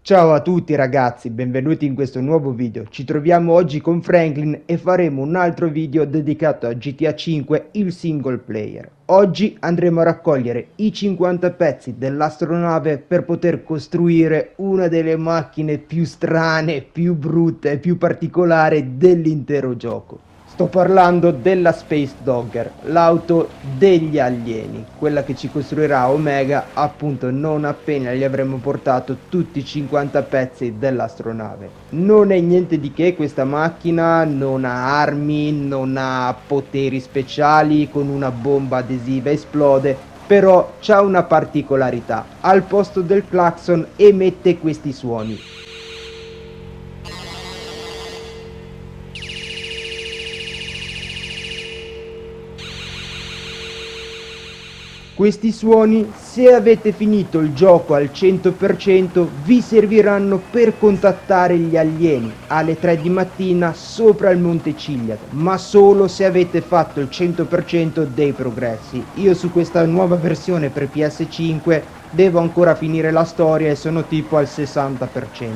Ciao a tutti ragazzi, benvenuti in questo nuovo video. Ci troviamo oggi con Franklin e faremo un altro video dedicato a GTA 5, il single player. Oggi andremo a raccogliere i 50 pezzi dell'astronave per poter costruire una delle macchine più strane, più brutte e più particolari dell'intero gioco. Sto parlando della Space Dogger, l'auto degli alieni, quella che ci costruirà Omega appunto non appena gli avremo portato tutti i 50 pezzi dell'astronave. Non è niente di che questa macchina, non ha armi, non ha poteri speciali, con una bomba adesiva esplode, però c'ha una particolarità, al posto del clacson emette questi suoni. Questi suoni, se avete finito il gioco al 100%, vi serviranno per contattare gli alieni alle 3 di mattina sopra il Monte Ciliad, ma solo se avete fatto il 100% dei progressi. Io su questa nuova versione per PS5 devo ancora finire la storia e sono tipo al 60%.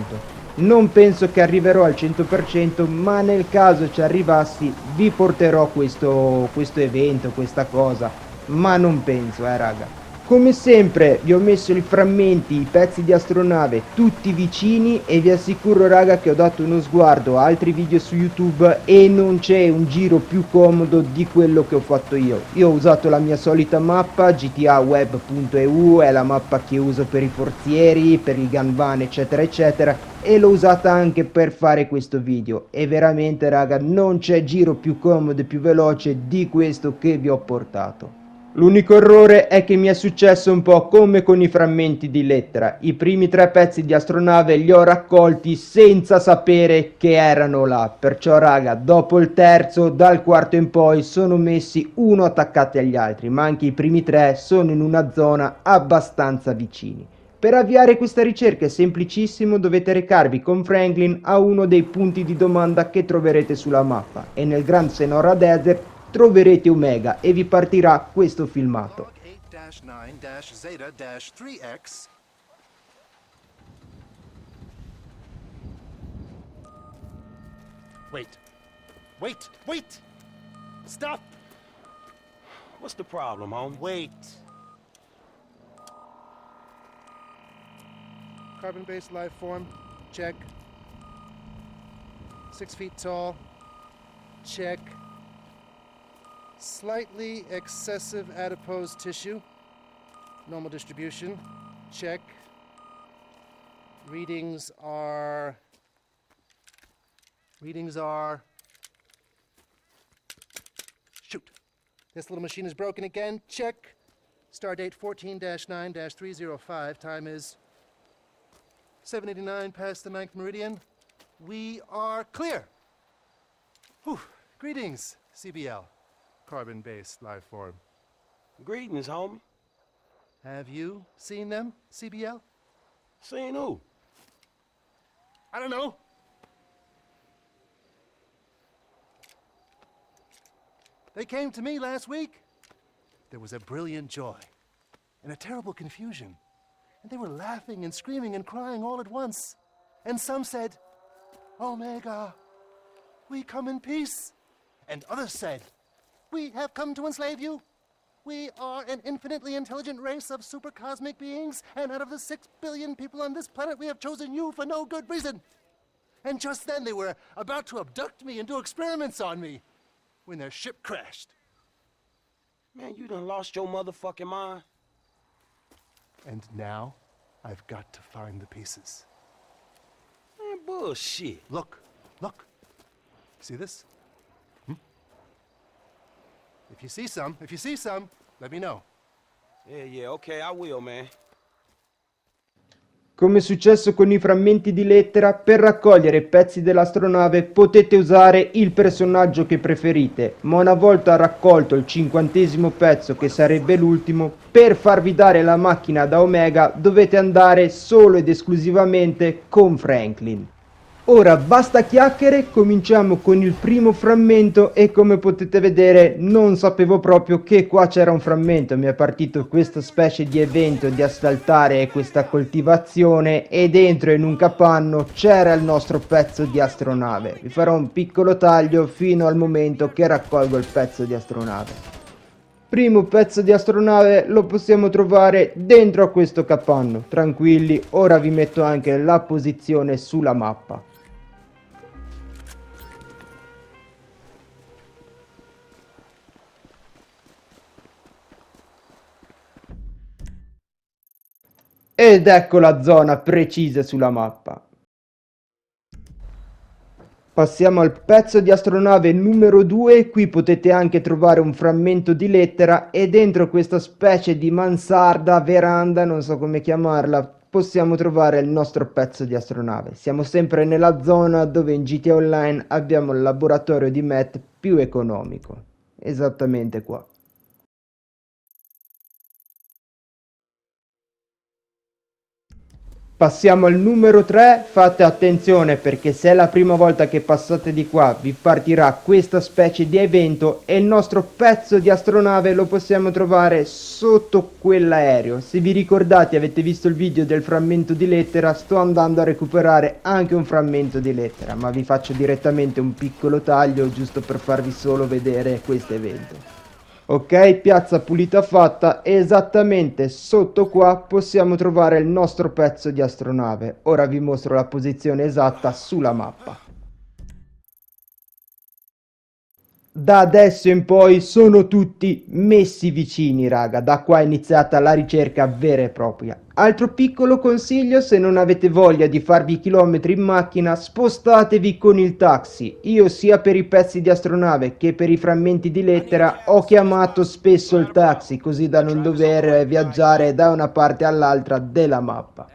Non penso che arriverò al 100%, ma nel caso ci arrivassi vi porterò questo, questo evento, questa cosa ma non penso, eh raga. Come sempre vi ho messo i frammenti, i pezzi di astronave tutti vicini e vi assicuro raga che ho dato uno sguardo a altri video su YouTube e non c'è un giro più comodo di quello che ho fatto io. Io ho usato la mia solita mappa gtaweb.eu, è la mappa che uso per i forzieri, per il gun van eccetera eccetera e l'ho usata anche per fare questo video e veramente raga non c'è giro più comodo e più veloce di questo che vi ho portato. L'unico errore è che mi è successo un po' come con i frammenti di lettera. I primi tre pezzi di astronave li ho raccolti senza sapere che erano là. Perciò raga, dopo il terzo, dal quarto in poi, sono messi uno attaccati agli altri, ma anche i primi tre sono in una zona abbastanza vicini. Per avviare questa ricerca è semplicissimo, dovete recarvi con Franklin a uno dei punti di domanda che troverete sulla mappa e nel Grand Senora Desert troverete Omega e vi partirà questo filmato. Wait. Wait, wait! Stop! What's the problem, home? Wait. Carbon-based life form, check. Six feet tall, check. Slightly excessive adipose tissue. Normal distribution. Check. Readings are... Readings are... Shoot. This little machine is broken again. Check. Stardate 14-9-305. Time is 789 past the ninth meridian. We are clear. Whew. Greetings, CBL carbon-based life form. Greetings, homie. Have you seen them, CBL? Seen who? I don't know. They came to me last week. There was a brilliant joy and a terrible confusion. And they were laughing and screaming and crying all at once. And some said, Omega, we come in peace. And others said, we have come to enslave you. We are an infinitely intelligent race of supercosmic beings, and out of the six billion people on this planet, we have chosen you for no good reason. And just then they were about to abduct me and do experiments on me when their ship crashed. Man, you done lost your motherfucking mind. And now I've got to find the pieces. Man, bullshit. Look, look. See this? If you see some, if you see some, let me know. Yeah, yeah, okay, I will, man. Come è successo con i frammenti di lettera, per raccogliere pezzi dell'astronave potete usare il personaggio che preferite, ma una volta raccolto il cinquantesimo pezzo che sarebbe l'ultimo, per farvi dare la macchina da Omega dovete andare solo ed esclusivamente con Franklin. Ora basta chiacchiere, cominciamo con il primo frammento e come potete vedere non sapevo proprio che qua c'era un frammento, mi è partito questa specie di evento di assaltare questa coltivazione e dentro in un capanno c'era il nostro pezzo di astronave. Vi farò un piccolo taglio fino al momento che raccolgo il pezzo di astronave. Primo pezzo di astronave lo possiamo trovare dentro a questo capanno. Tranquilli, ora vi metto anche la posizione sulla mappa. Ed ecco la zona precisa sulla mappa. Passiamo al pezzo di astronave numero 2, qui potete anche trovare un frammento di lettera e dentro questa specie di mansarda, veranda, non so come chiamarla, possiamo trovare il nostro pezzo di astronave. Siamo sempre nella zona dove in GTA Online abbiamo il laboratorio di Matt più economico. Esattamente qua. Passiamo al numero 3, fate attenzione perché se è la prima volta che passate di qua vi partirà questa specie di evento e il nostro pezzo di astronave lo possiamo trovare sotto quell'aereo. Se vi ricordate avete visto il video del frammento di lettera sto andando a recuperare anche un frammento di lettera ma vi faccio direttamente un piccolo taglio giusto per farvi solo vedere questo evento. Ok, piazza pulita fatta, esattamente sotto qua possiamo trovare il nostro pezzo di astronave. Ora vi mostro la posizione esatta sulla mappa. Da adesso in poi sono tutti messi vicini, raga. Da qua è iniziata la ricerca vera e propria. Altro piccolo consiglio, se non avete voglia di farvi chilometri in macchina, spostatevi con il taxi. Io sia per i pezzi di astronave che per i frammenti di lettera ho chiamato spesso il taxi, così da non dover viaggiare da una parte all'altra della mappa.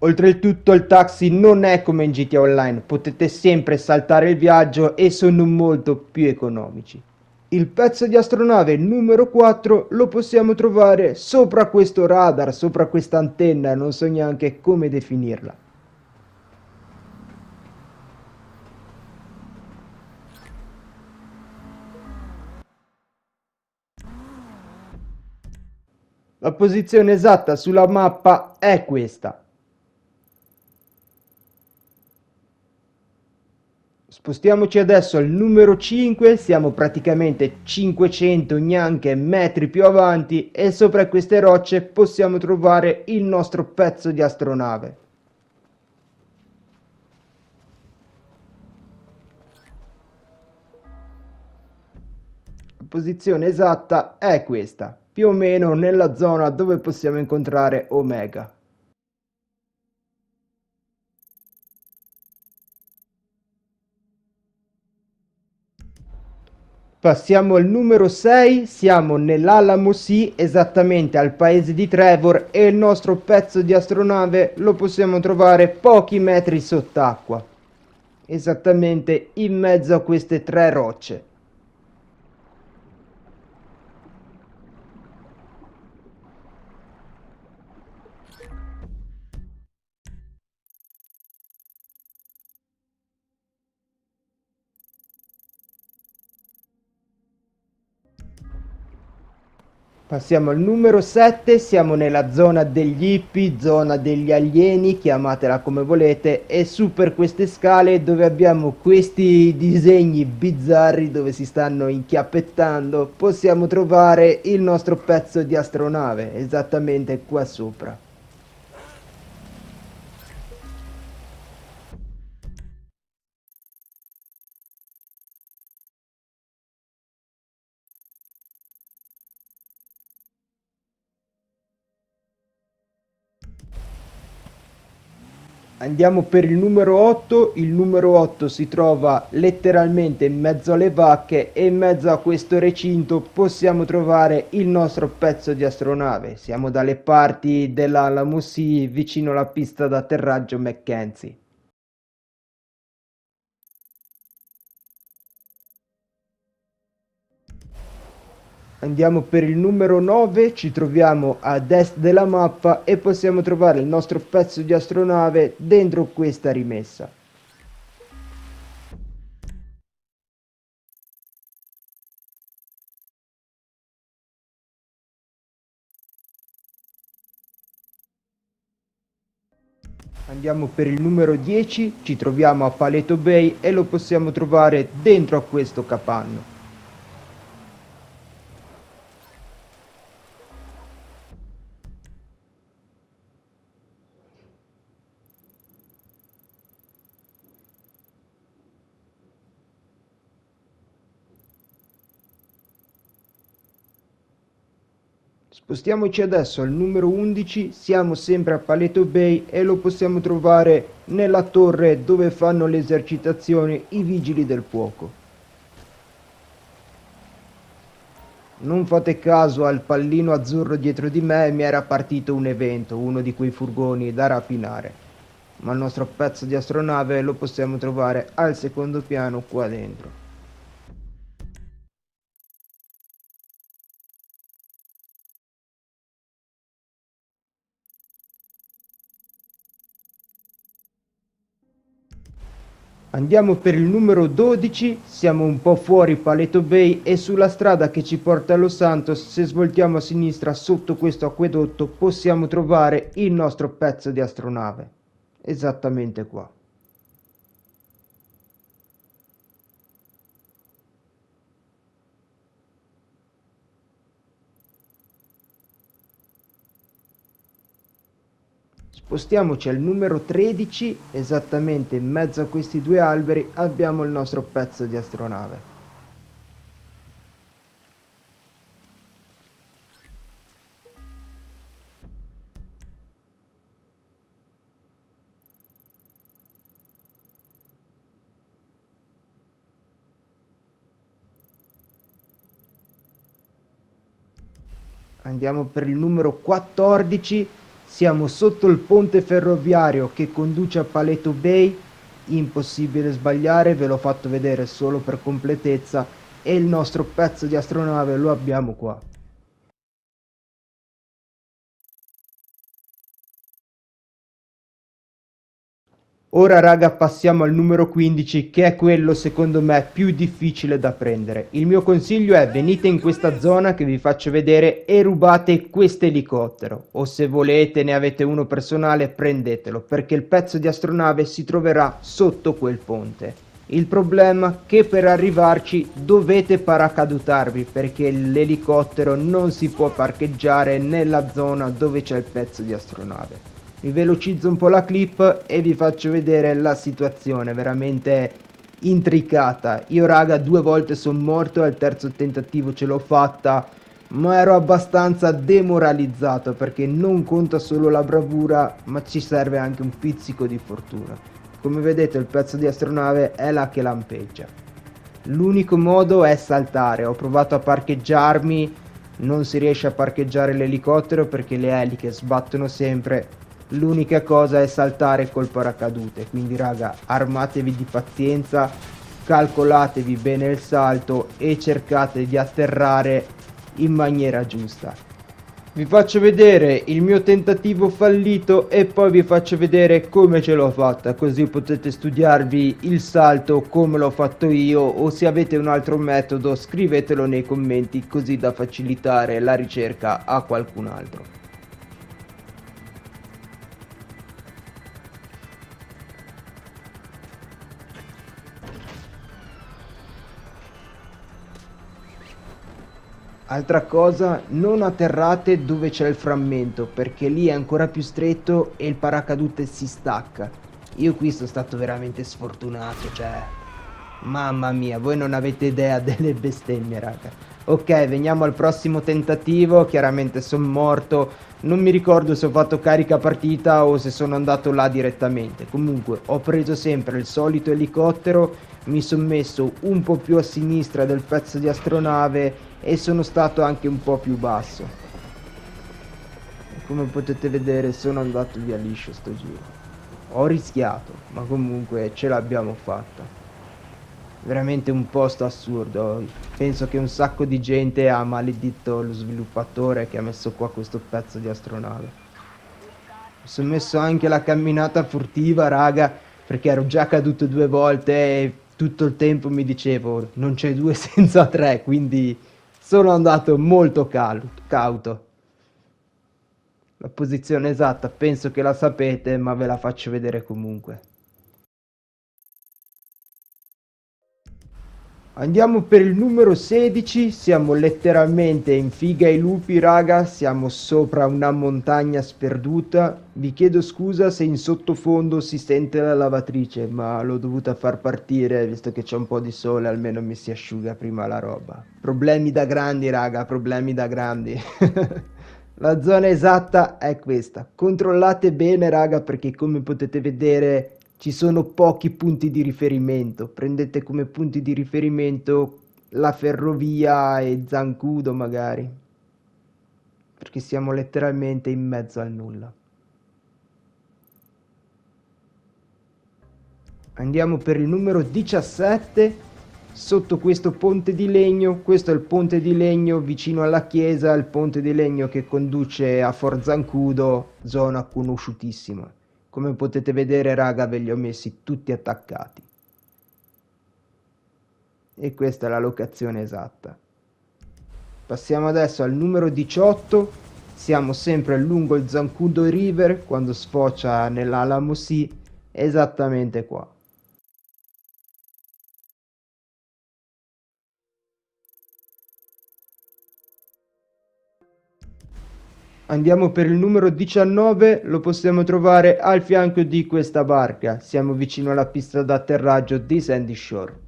Oltretutto il taxi non è come in GTA Online, potete sempre saltare il viaggio e sono molto più economici. Il pezzo di astronave numero 4 lo possiamo trovare sopra questo radar, sopra questa antenna, non so neanche come definirla. La posizione esatta sulla mappa è questa. Spostiamoci adesso al numero 5, siamo praticamente 500 neanche metri più avanti e sopra queste rocce possiamo trovare il nostro pezzo di astronave. La posizione esatta è questa, più o meno nella zona dove possiamo incontrare Omega. Passiamo al numero 6, siamo nell'Alamo Sea, esattamente al paese di Trevor e il nostro pezzo di astronave lo possiamo trovare pochi metri sott'acqua, esattamente in mezzo a queste tre rocce. Passiamo al numero 7, siamo nella zona degli hippie, zona degli alieni, chiamatela come volete, e su per queste scale dove abbiamo questi disegni bizzarri dove si stanno inchiappettando, possiamo trovare il nostro pezzo di astronave, esattamente qua sopra. Andiamo per il numero 8, il numero 8 si trova letteralmente in mezzo alle vacche e in mezzo a questo recinto possiamo trovare il nostro pezzo di astronave. Siamo dalle parti dell'Alamo Sea vicino alla pista d'atterraggio Mackenzie. Andiamo per il numero 9, ci troviamo a est della mappa e possiamo trovare il nostro pezzo di astronave dentro questa rimessa. Andiamo per il numero 10, ci troviamo a Paleto Bay e lo possiamo trovare dentro a questo capanno. Spostiamoci adesso al numero 11, siamo sempre a Paleto Bay e lo possiamo trovare nella torre dove fanno le esercitazioni i vigili del fuoco. Non fate caso al pallino azzurro dietro di me, mi era partito un evento, uno di quei furgoni da rapinare. Ma il nostro pezzo di astronave lo possiamo trovare al secondo piano qua dentro. Andiamo per il numero 12, siamo un po' fuori Paleto Bay e sulla strada che ci porta a Los Santos, se svoltiamo a sinistra sotto questo acquedotto, possiamo trovare il nostro pezzo di astronave. Esattamente qua. Spostiamoci al numero 13, esattamente in mezzo a questi due alberi abbiamo il nostro pezzo di astronave. Andiamo per il numero 14 siamo sotto il ponte ferroviario che conduce a Paleto Bay, impossibile sbagliare, ve l'ho fatto vedere solo per completezza e il nostro pezzo di astronave lo abbiamo qua. Ora raga passiamo al numero 15 che è quello secondo me più difficile da prendere. Il mio consiglio è venite in questa zona che vi faccio vedere e rubate questo elicottero o se volete ne avete uno personale prendetelo perché il pezzo di astronave si troverà sotto quel ponte. Il problema è che per arrivarci dovete paracadutarvi perché l'elicottero non si può parcheggiare nella zona dove c'è il pezzo di astronave vi velocizzo un po' la clip e vi faccio vedere la situazione veramente intricata. Io raga due volte sono morto al terzo tentativo ce l'ho fatta ma ero abbastanza demoralizzato perché non conta solo la bravura ma ci serve anche un pizzico di fortuna. Come vedete il pezzo di astronave è là che lampeggia. L'unico modo è saltare. Ho provato a parcheggiarmi. Non si riesce a parcheggiare l'elicottero perché le eliche sbattono sempre l'unica cosa è saltare col paracadute. Quindi raga armatevi di pazienza calcolatevi bene il salto e cercate di atterrare in maniera giusta. Vi faccio vedere il mio tentativo fallito e poi vi faccio vedere come ce l'ho fatta. Così potete studiarvi il salto come l'ho fatto io o se avete un altro metodo scrivetelo nei commenti così da facilitare la ricerca a qualcun altro Altra cosa, non atterrate dove c'è il frammento, perché lì è ancora più stretto e il paracadute si stacca. Io qui sono stato veramente sfortunato, cioè... Mamma mia, voi non avete idea delle bestemmie, raga. Ok, veniamo al prossimo tentativo, chiaramente sono morto. Non mi ricordo se ho fatto carica partita o se sono andato là direttamente. Comunque, ho preso sempre il solito elicottero, mi sono messo un po' più a sinistra del pezzo di astronave e sono stato anche un po' più basso. Come potete vedere sono andato via liscio sto giro. Ho rischiato ma comunque ce l'abbiamo fatta. Veramente un posto assurdo. Penso che un sacco di gente ha maledetto lo sviluppatore che ha messo qua questo pezzo di astronave. Mi sono messo anche la camminata furtiva raga perché ero già caduto due volte e tutto il tempo mi dicevo non c'è due senza tre quindi sono andato molto cauto. La posizione esatta penso che la sapete, ma ve la faccio vedere comunque. Andiamo per il numero 16, siamo letteralmente in figa ai lupi raga, siamo sopra una montagna sperduta. Vi chiedo scusa se in sottofondo si sente la lavatrice, ma l'ho dovuta far partire visto che c'è un po' di sole, almeno mi si asciuga prima la roba. Problemi da grandi raga, problemi da grandi. la zona esatta è questa. Controllate bene raga perché come potete vedere ci sono pochi punti di riferimento. Prendete come punti di riferimento la ferrovia e Zancudo magari. Perché siamo letteralmente in mezzo al nulla. Andiamo per il numero 17 sotto questo ponte di legno. Questo è il ponte di legno vicino alla chiesa, il ponte di legno che conduce a Forzancudo, zona conosciutissima. Come potete vedere raga ve li ho messi tutti attaccati. E questa è la locazione esatta. Passiamo adesso al numero 18. Siamo sempre lungo il Zancudo River quando sfocia nell'Alamo Sea, esattamente qua. Andiamo per il numero 19, lo possiamo trovare al fianco di questa barca. Siamo vicino alla pista d'atterraggio di Sandy Shore.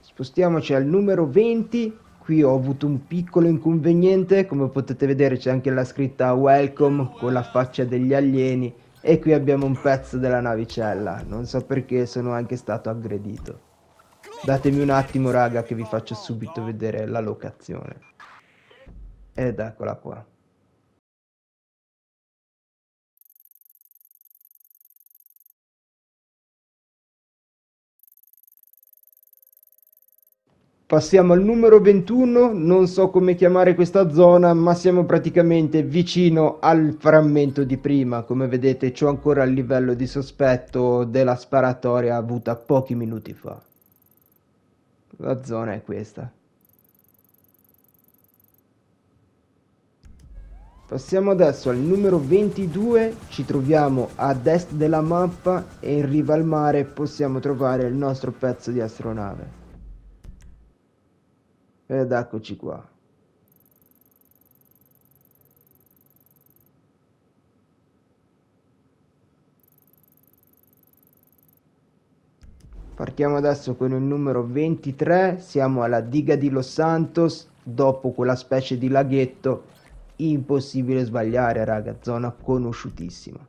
Spostiamoci al numero 20 Qui ho avuto un piccolo inconveniente, come potete vedere c'è anche la scritta welcome con la faccia degli alieni e qui abbiamo un pezzo della navicella, non so perché sono anche stato aggredito. Datemi un attimo raga che vi faccio subito vedere la locazione. Ed eccola qua. Passiamo al numero 21, non so come chiamare questa zona, ma siamo praticamente vicino al frammento di prima. Come vedete c'ho ancora il livello di sospetto della sparatoria avuta pochi minuti fa. La zona è questa. Passiamo adesso al numero 22, ci troviamo ad est della mappa e in riva al mare possiamo trovare il nostro pezzo di astronave. Ed eccoci qua. Partiamo adesso con il numero 23, siamo alla diga di Los Santos, dopo quella specie di laghetto, impossibile sbagliare raga, zona conosciutissima.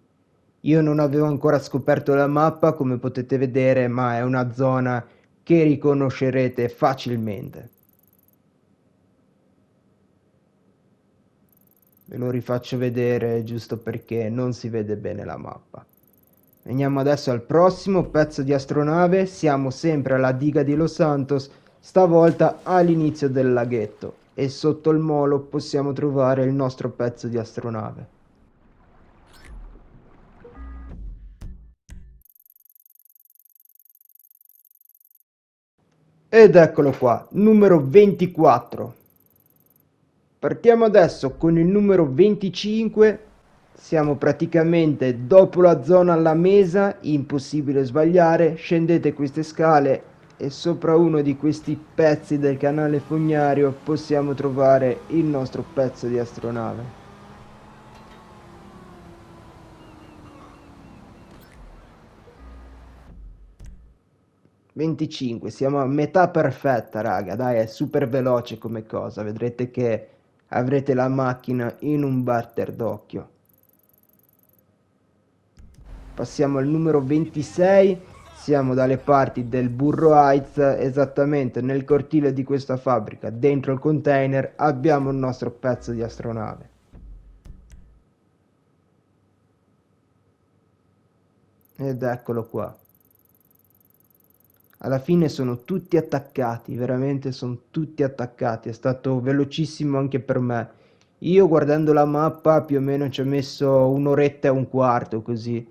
Io non avevo ancora scoperto la mappa come potete vedere, ma è una zona che riconoscerete facilmente. Ve lo rifaccio vedere giusto perché non si vede bene la mappa. Veniamo adesso al prossimo pezzo di astronave, siamo sempre alla diga di Los Santos, stavolta all'inizio del laghetto e sotto il molo possiamo trovare il nostro pezzo di astronave. Ed eccolo qua, numero 24. Partiamo adesso con il numero 25, siamo praticamente dopo la zona alla mesa, impossibile sbagliare, scendete queste scale e sopra uno di questi pezzi del canale fognario possiamo trovare il nostro pezzo di astronave. Venticinque, siamo a metà perfetta raga, dai è super veloce come cosa, vedrete che avrete la macchina in un batter d'occhio. Passiamo al numero 26, siamo dalle parti del Burro Heights, esattamente nel cortile di questa fabbrica, dentro il container abbiamo il nostro pezzo di astronave. Ed eccolo qua alla fine sono tutti attaccati, veramente sono tutti attaccati, è stato velocissimo anche per me. Io guardando la mappa più o meno ci ho messo un'oretta e un quarto così,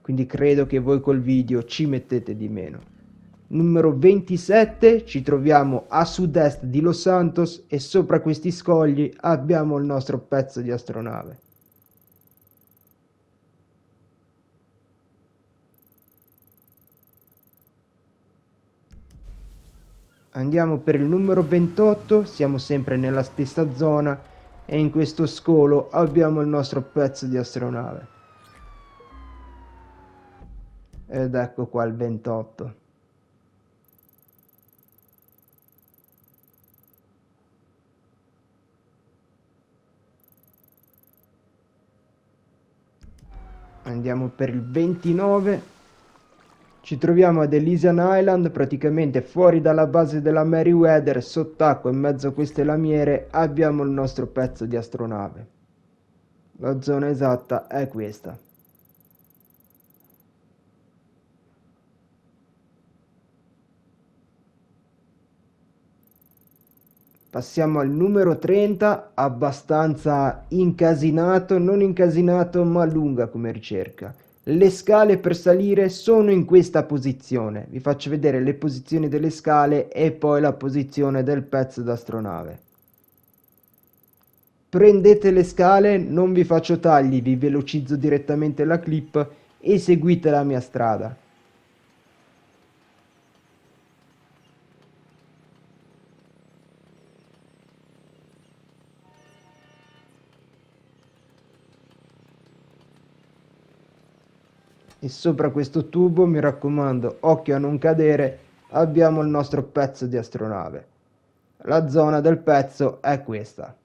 quindi credo che voi col video ci mettete di meno. Numero 27 ci troviamo a sud-est di Los Santos e sopra questi scogli abbiamo il nostro pezzo di astronave. Andiamo per il numero 28, siamo sempre nella stessa zona e in questo scolo abbiamo il nostro pezzo di astronave. Ed ecco qua il 28. Andiamo per il 29 ci troviamo ad Elysian Island, praticamente fuori dalla base della Meriwether, sott'acqua in mezzo a queste lamiere, abbiamo il nostro pezzo di astronave. La zona esatta è questa. Passiamo al numero 30, abbastanza incasinato, non incasinato ma lunga come ricerca. Le scale per salire sono in questa posizione. Vi faccio vedere le posizioni delle scale e poi la posizione del pezzo d'astronave. Prendete le scale, non vi faccio tagli, vi velocizzo direttamente la clip e seguite la mia strada. E sopra questo tubo, mi raccomando, occhio a non cadere, abbiamo il nostro pezzo di astronave. La zona del pezzo è questa.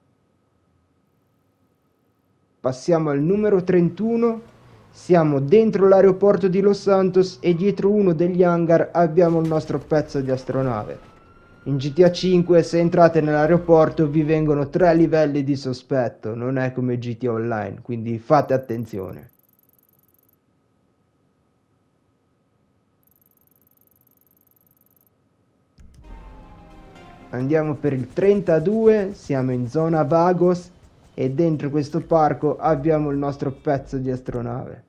Passiamo al numero 31, siamo dentro l'aeroporto di Los Santos e dietro uno degli hangar abbiamo il nostro pezzo di astronave. In GTA 5 se entrate nell'aeroporto vi vengono tre livelli di sospetto, non è come GTA Online, quindi fate attenzione. Andiamo per il 32, siamo in zona Vagos e dentro questo parco abbiamo il nostro pezzo di astronave.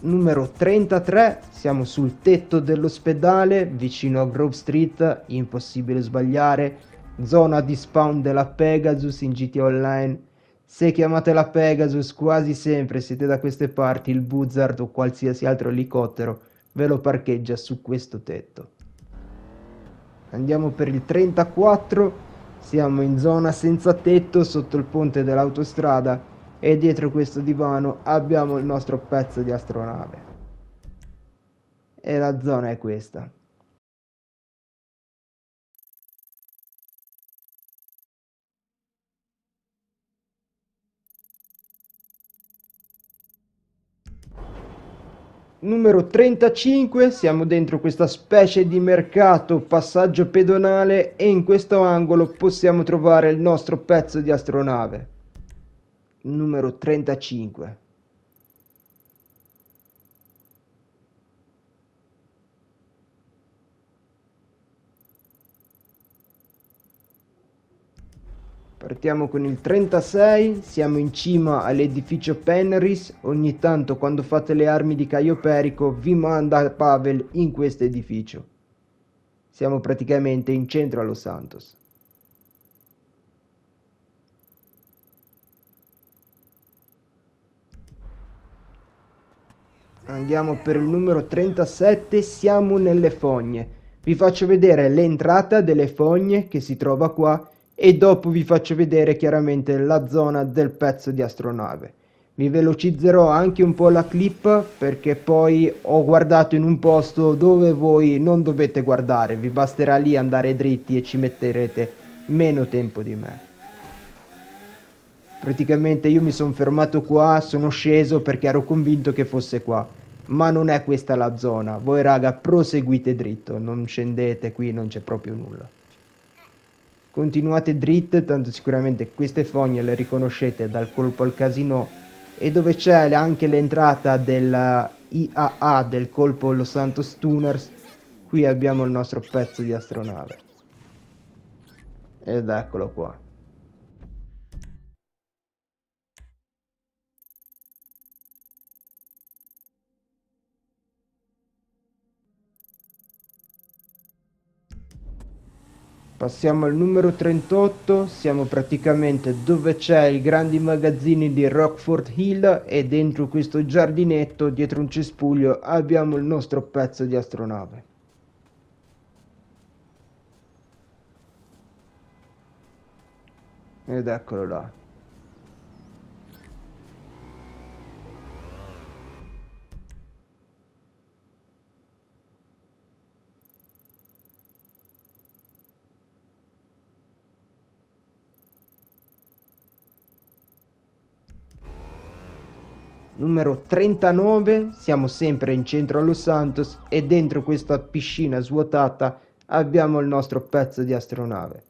Numero 33, siamo sul tetto dell'ospedale vicino a Grove Street, impossibile sbagliare, zona di spawn della Pegasus in GTA Online. Se chiamate la Pegasus quasi sempre siete da queste parti, il Buzzard o qualsiasi altro elicottero ve lo parcheggia su questo tetto. Andiamo per il 34, siamo in zona senza tetto sotto il ponte dell'autostrada e dietro questo divano abbiamo il nostro pezzo di astronave. E la zona è questa. Numero 35, siamo dentro questa specie di mercato passaggio pedonale e in questo angolo possiamo trovare il nostro pezzo di astronave. Numero 35. Partiamo con il 36, siamo in cima all'edificio Penris, ogni tanto quando fate le armi di Caio Perico vi manda Pavel in questo edificio. Siamo praticamente in centro a Los Santos. Andiamo per il numero 37, siamo nelle fogne. Vi faccio vedere l'entrata delle fogne che si trova qua e dopo vi faccio vedere chiaramente la zona del pezzo di astronave. Vi velocizzerò anche un po' la clip perché poi ho guardato in un posto dove voi non dovete guardare, vi basterà lì andare dritti e ci metterete meno tempo di me. Praticamente io mi sono fermato qua, sono sceso perché ero convinto che fosse qua, ma non è questa la zona. Voi raga proseguite dritto, non scendete qui, non c'è proprio nulla. Continuate dritte, tanto sicuramente queste fogne le riconoscete dal colpo al casino e dove c'è anche l'entrata della IAA del colpo Los Santos Tuners, qui abbiamo il nostro pezzo di astronave. Ed eccolo qua. Passiamo al numero 38, siamo praticamente dove c'è i grandi magazzini di Rockford Hill e dentro questo giardinetto, dietro un cespuglio, abbiamo il nostro pezzo di astronave. Ed eccolo là. Numero 39, siamo sempre in centro a Los Santos e dentro questa piscina svuotata abbiamo il nostro pezzo di astronave.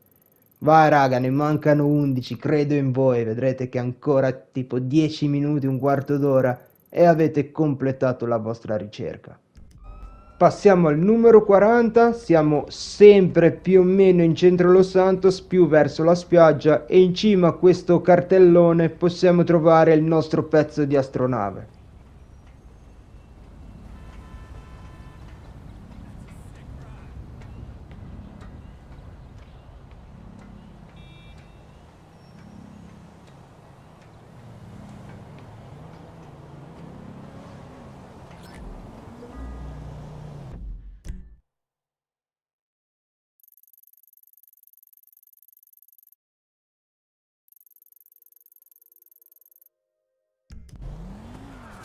Vai raga, ne mancano 11, credo in voi, vedrete che ancora tipo 10 minuti, un quarto d'ora e avete completato la vostra ricerca. Passiamo al numero 40, siamo sempre più o meno in centro Los Santos, più verso la spiaggia e in cima a questo cartellone possiamo trovare il nostro pezzo di astronave.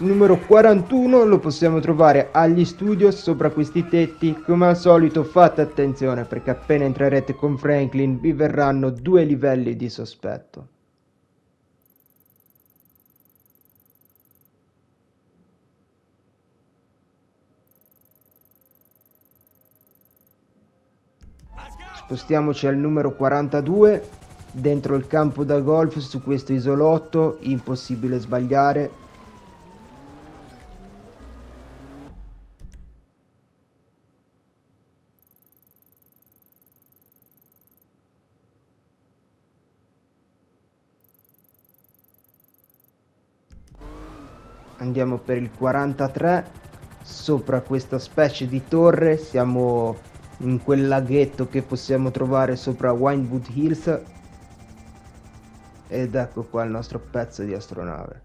Numero 41 lo possiamo trovare agli studios sopra questi tetti. Come al solito fate attenzione perché appena entrerete con Franklin vi verranno due livelli di sospetto. Spostiamoci al numero 42 dentro il campo da golf su questo isolotto impossibile sbagliare andiamo per il 43 sopra questa specie di torre siamo in quel laghetto che possiamo trovare sopra Winewood Hills. Ed ecco qua il nostro pezzo di astronave.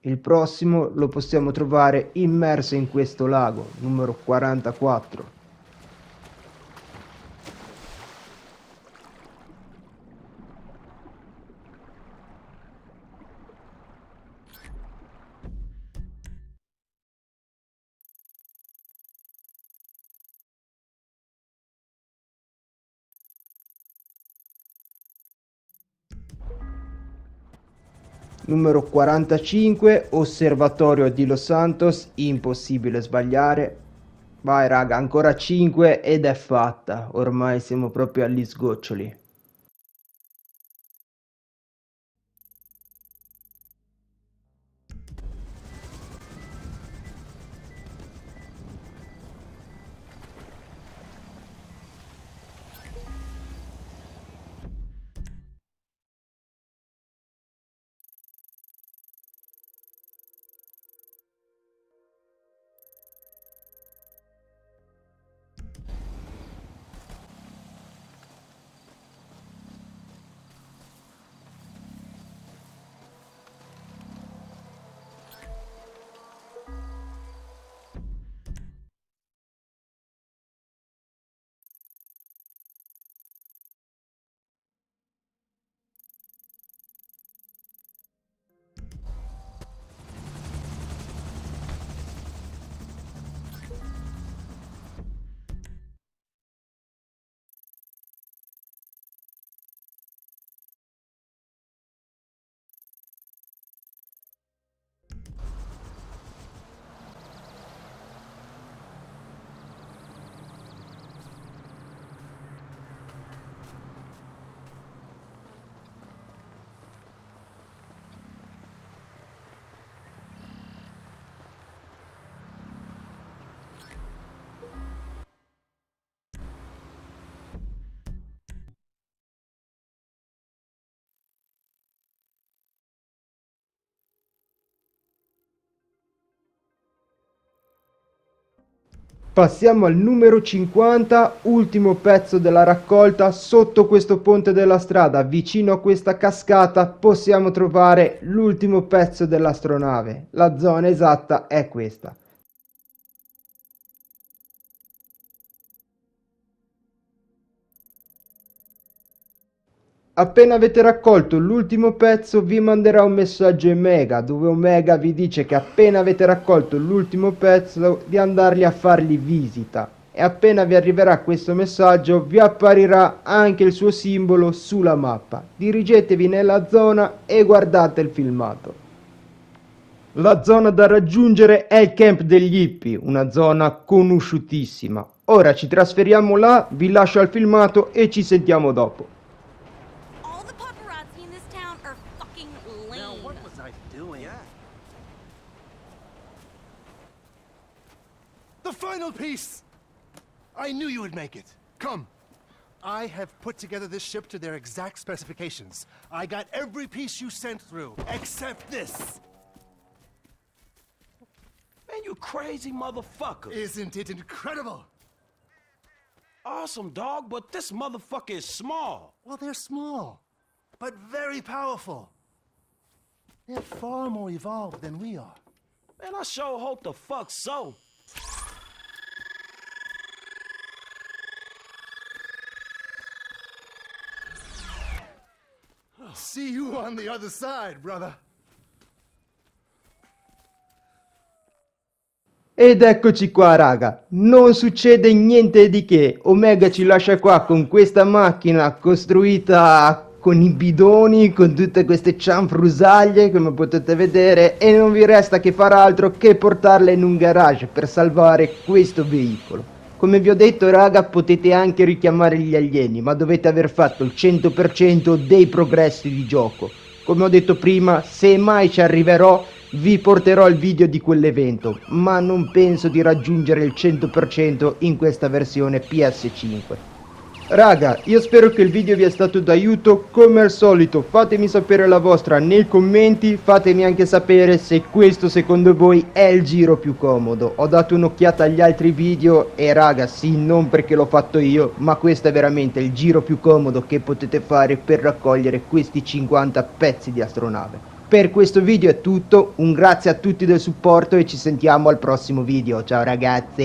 Il prossimo lo possiamo trovare immerso in questo lago numero 44 Numero 45, Osservatorio di Los Santos, impossibile sbagliare. Vai raga, ancora 5 ed è fatta, ormai siamo proprio agli sgoccioli. Passiamo al numero 50, ultimo pezzo della raccolta. Sotto questo ponte della strada, vicino a questa cascata, possiamo trovare l'ultimo pezzo dell'astronave. La zona esatta è questa. Appena avete raccolto l'ultimo pezzo vi manderà un messaggio Omega dove Omega vi dice che appena avete raccolto l'ultimo pezzo di andargli a fargli visita e appena vi arriverà questo messaggio vi apparirà anche il suo simbolo sulla mappa. Dirigetevi nella zona e guardate il filmato. La zona da raggiungere è il camp degli hippie, una zona conosciutissima. Ora ci trasferiamo là, vi lascio al filmato e ci sentiamo dopo. Final piece! I knew you would make it. Come. I have put together this ship to their exact specifications. I got every piece you sent through, except this. Man, you crazy motherfucker. Isn't it incredible? Awesome, dog, but this motherfucker is small. Well, they're small, but very powerful. They're far more evolved than we are. Man, I sure hope the fuck so. See you on the other side, brother. Ed eccoci qua raga, non succede niente di che, Omega ci lascia qua con questa macchina costruita con i bidoni, con tutte queste cianfrusaglie come potete vedere e non vi resta che far altro che portarle in un garage per salvare questo veicolo. Come vi ho detto raga potete anche richiamare gli alieni ma dovete aver fatto il 100% dei progressi di gioco. Come ho detto prima se mai ci arriverò vi porterò il video di quell'evento ma non penso di raggiungere il 100% in questa versione PS5. Raga, io spero che il video vi sia stato d'aiuto, come al solito fatemi sapere la vostra nei commenti, fatemi anche sapere se questo secondo voi è il giro più comodo. Ho dato un'occhiata agli altri video e raga, sì, non perché l'ho fatto io, ma questo è veramente il giro più comodo che potete fare per raccogliere questi 50 pezzi di astronave. Per questo video è tutto, un grazie a tutti del supporto e ci sentiamo al prossimo video, ciao ragazzi!